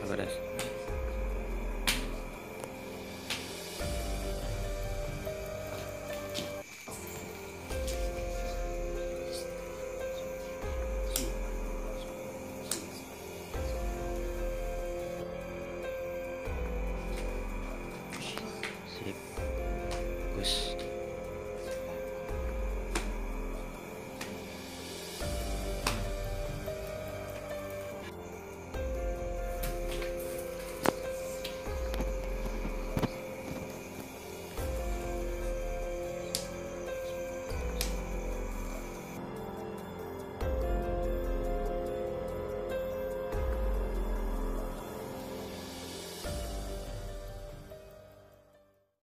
ya verás.